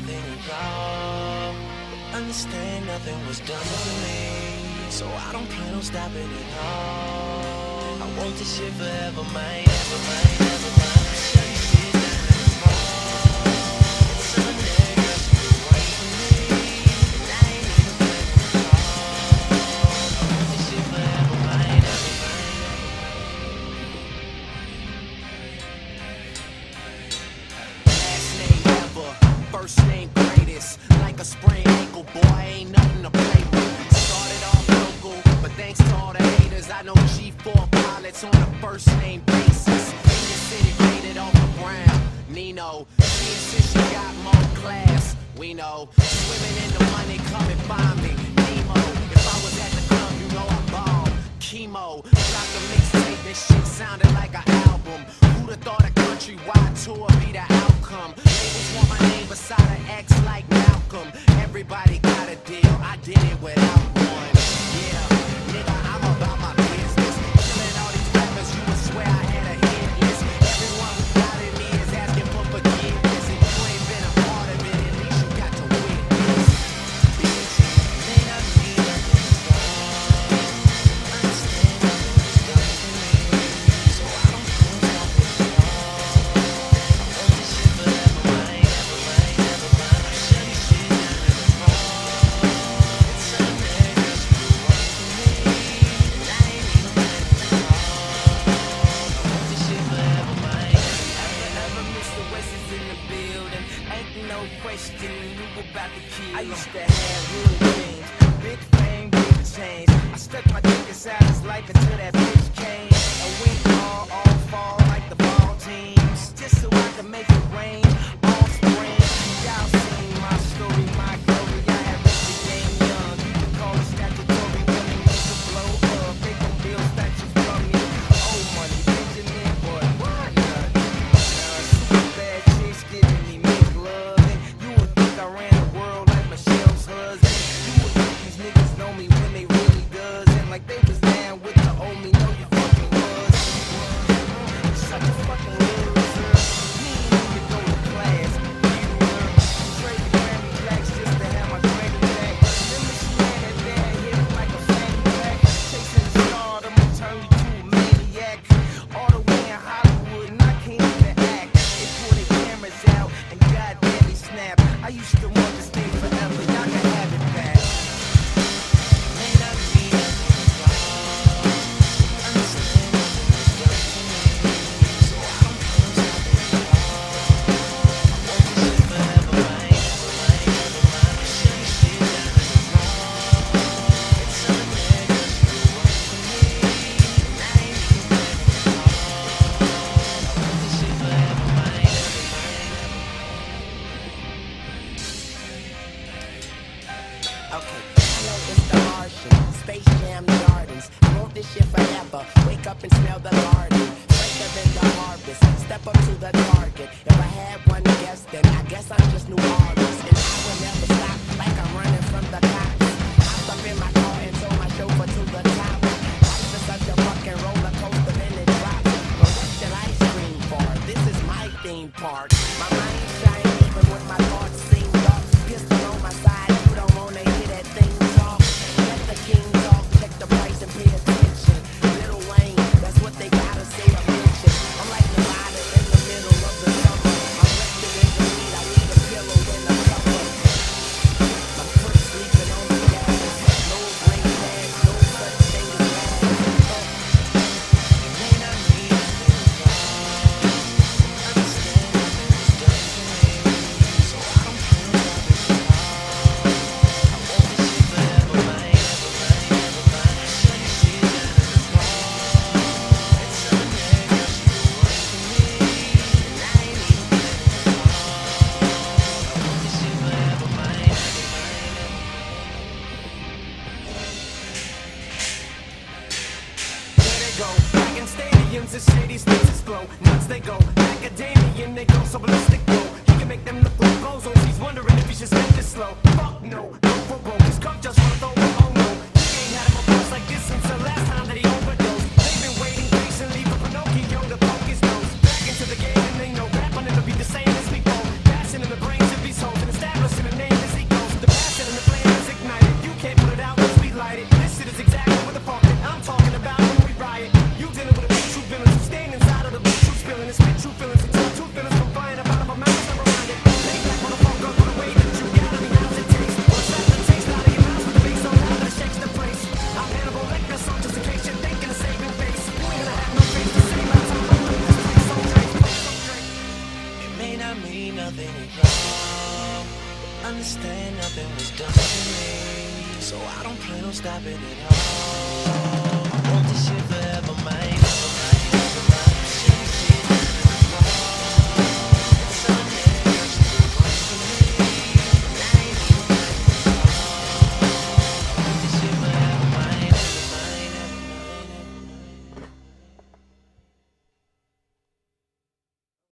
nothing wrong. Understand nothing was done to me, so I don't plan on stopping at all. I want this shit forever, man, ever, man. a sprained ankle, boy, ain't nothing to play with. Started off local, but thanks to all the haters, I know G4 pilots on a first name basis. In your city, rated off the ground. Nino, since you got more class, we know. Swimming in the money, come and find me. Nemo, if I was at the club, you know I bomb. Chemo, dropped a mixtape, this shit sounded like an album. Who'd have thought a countrywide tour be the outcome? Labels want my name beside an X like now welcome. Everybody got a deal, I did it without one. building. Ain't no question you about to kill. I used to have real dreams, big fame, big change. I stuck my dick inside his life until that bitch came, and we all all fall like Okay, hello, it's the Martian. Space Jam Gardens. I want this shit forever. Wake up and smell the garden. Fresher than the harvest. Step up to the target. If I had one guess, then I guess I'm just New Orleans. And I will never stop like I'm running from the cops. I'm up in my car and told my chauffeur to the top. Life is such a fucking roller coaster, then it drops. But what should I scream for? This is my theme park. My go. Back in stadiums, the shady states, it's flow. Nuts they go. Macadamian, they go so ballistic, yo. He can make them look like bozos. He's wondering if he should step this slow. Fuck no. nothing was done to me. So I don't plan on stopping at all.